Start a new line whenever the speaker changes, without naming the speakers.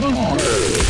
Come on!